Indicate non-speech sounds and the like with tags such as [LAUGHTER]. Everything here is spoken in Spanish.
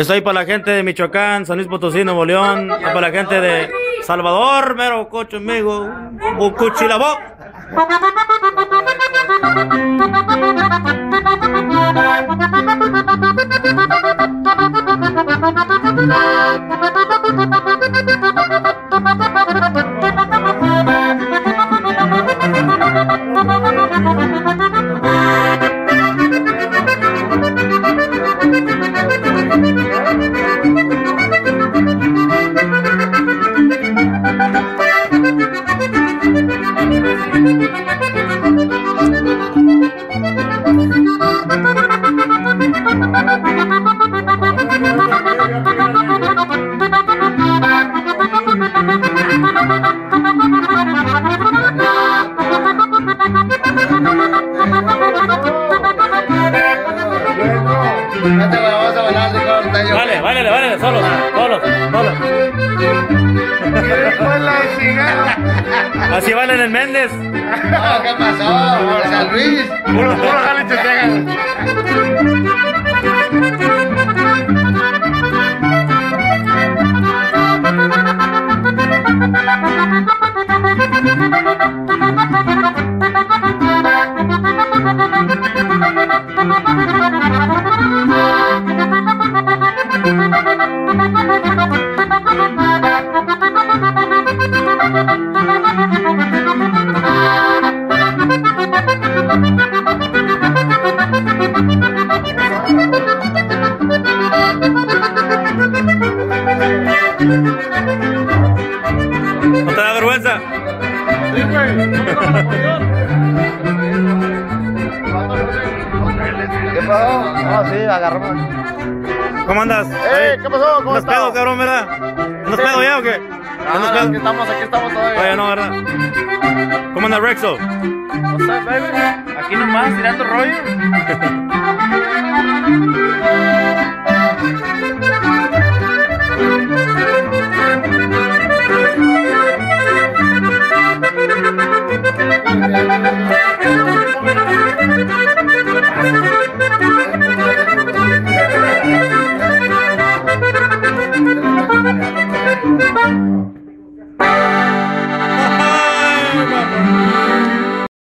Estoy para la gente de Michoacán, San Luis Potosí, Nuevo León. Para la gente de Salvador, mero cocho amigo. Güey, vamos a bailar de corta, yo. Vale, vale, vale, solos, solos, solos. Así bailan en Méndez. No, ¿qué pasó? Por San Luis. Puro, puro jale. ¿No te da vergüenza? [LAUGHS] ¿Qué pasó? No, sí, agarramos. ¿Cómo andas? Eh, ¿qué pasó? ¿Cómo ¿Andas estás? pedo, cabrón, verdad? ¿Andas pedo ya o qué? Ah, ¿Andas aquí pedo? estamos, aquí estamos todavía. Todavía no, ¿verdad? ¿Cómo anda Rexo? What's up, baby? Aquí nomás tirando rollo. Ay, mamá.